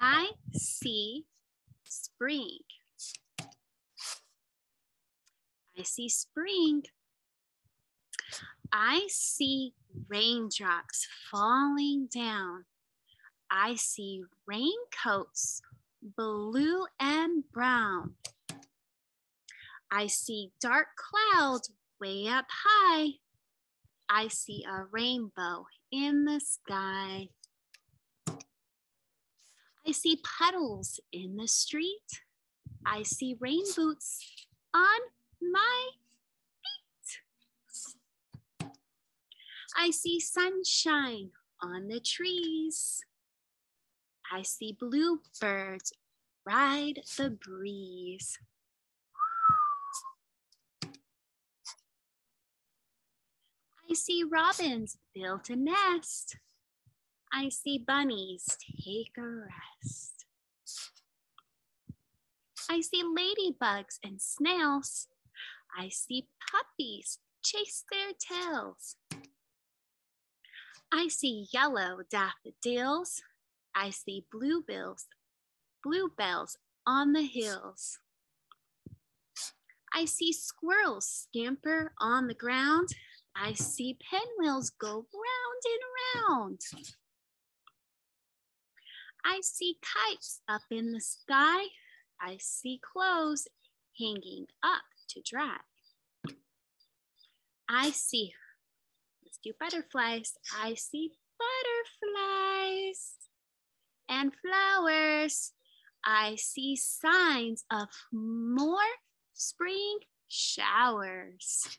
I see spring. I see spring. I see raindrops falling down. I see raincoats, blue and brown. I see dark clouds way up high. I see a rainbow in the sky. I see puddles in the street. I see rain boots on my feet. I see sunshine on the trees. I see bluebirds ride the breeze. I see robins build a nest. I see bunnies take a rest. I see ladybugs and snails. I see puppies chase their tails. I see yellow daffodils. I see bluebells, bluebells on the hills. I see squirrels scamper on the ground. I see pinwheels go round and round. I see kites up in the sky. I see clothes hanging up to dry. I see, let's do butterflies. I see butterflies and flowers. I see signs of more spring showers.